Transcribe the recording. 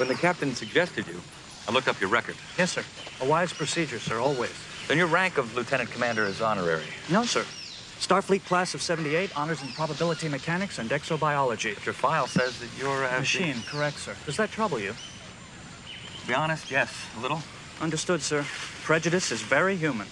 When the captain suggested you, I looked up your record. Yes, sir. A wise procedure, sir, always. Then your rank of lieutenant commander is honorary. No, sir. Starfleet class of 78, honors in probability mechanics and exobiology. But your file says that you're a Machine, correct, sir. Does that trouble you? To be honest, yes, a little. Understood, sir. Prejudice is very human.